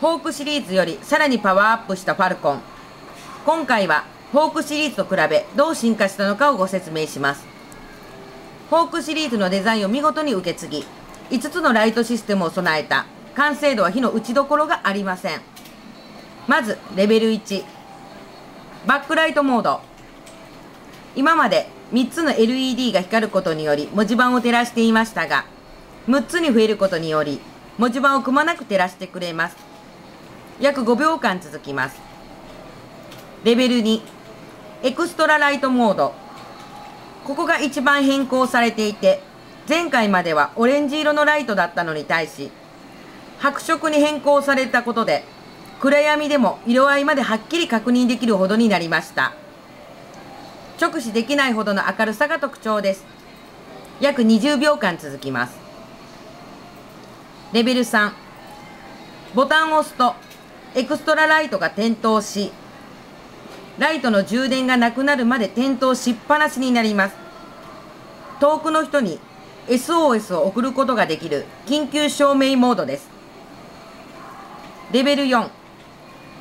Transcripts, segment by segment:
ホークシリーズよりさらにパワーアップしたファルコン。今回はホークシリーズと比べどう進化したのかをご説明します。ホークシリーズのデザインを見事に受け継ぎ5つのライトシステムを備えた完成度は火の打ちどころがありません。まずレベル1バックライトモード。今まで3つの LED が光ることにより文字盤を照らしていましたが6つに増えることにより文字盤をくまなく照らしてくれます。約5秒間続きます。レベル2エクストラライトモード。ここが一番変更されていて前回まではオレンジ色のライトだったのに対し白色に変更されたことで暗闇でも色合いまではっきり確認できるほどになりました。直視できないほどの明るさが特徴です。約20秒間続きます。レベル3ボタンを押すとエクストラライトが点灯しライトの充電がなくなるまで点灯しっぱなしになります。遠くの人に SOS を送ることができる緊急照明モードです。レベル4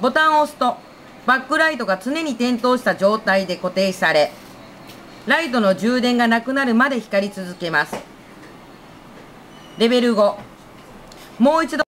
ボタンを押すとバックライトが常に点灯した状態で固定されライトの充電がなくなるまで光り続けます。レベル5もう一度